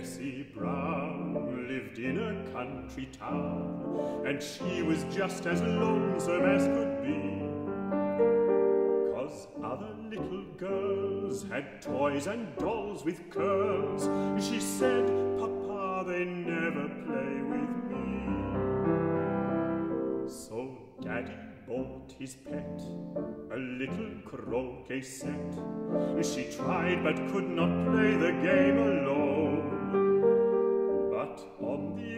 Bessie Brown lived in a country town, and she was just as lonesome as could be. Cause other little girls had toys and dolls with curls. She said, Papa, they never play with me. So Daddy bought his pet, a little croquet set. She tried but could not play the game alone.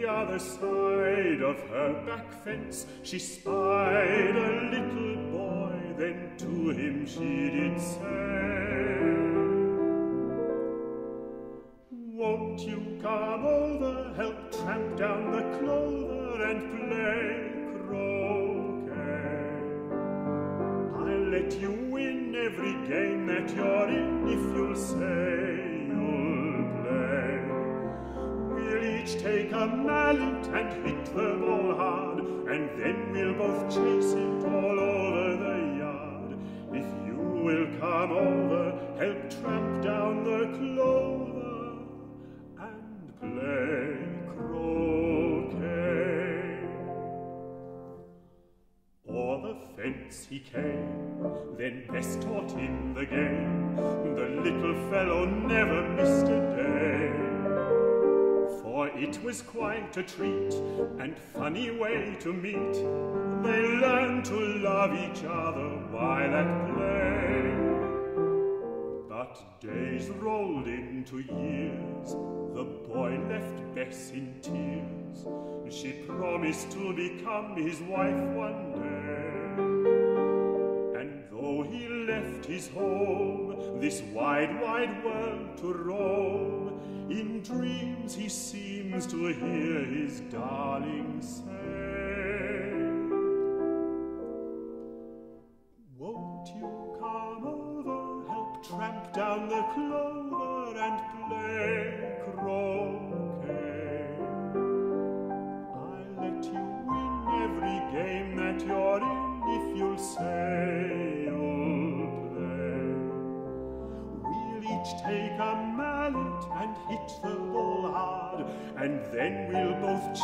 Other side of her back fence, she spied a little boy, then to him she did say, Won't you come over, help tramp down the clover and play croquet? I'll let you win every game that you're in if you'll say take a mallet and hit the ball hard, and then we'll both chase it all over the yard. If you will come over, help tramp down the clover and play croquet. O'er the fence he came, then Bess taught him the game. The little fellow never missed a day. It was quite a treat and funny way to meet. They learned to love each other while at play. But days rolled into years. The boy left Bess in tears. She promised to become his wife one day. His home, this wide, wide world to roam, in dreams he seems to hear his darling say, Won't you come over, help tramp down the clover and play croquet? I'll let you win every game that you're in if you'll say. We'll each take a mallet and hit the ball hard, and then we'll both it